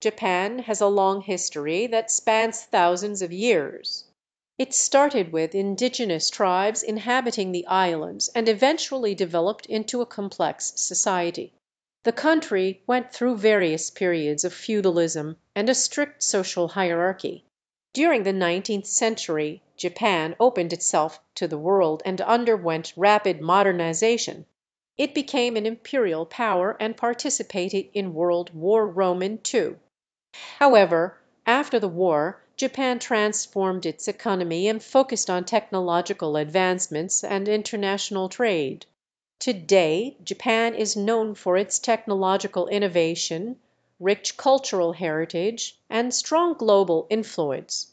Japan has a long history that spans thousands of years. It started with indigenous tribes inhabiting the islands and eventually developed into a complex society. The country went through various periods of feudalism and a strict social hierarchy. During the nineteenth century Japan opened itself to the world and underwent rapid modernization. It became an imperial power and participated in World War Roman II. However, after the war Japan transformed its economy and focused on technological advancements and international trade. Today Japan is known for its technological innovation, rich cultural heritage, and strong global influence.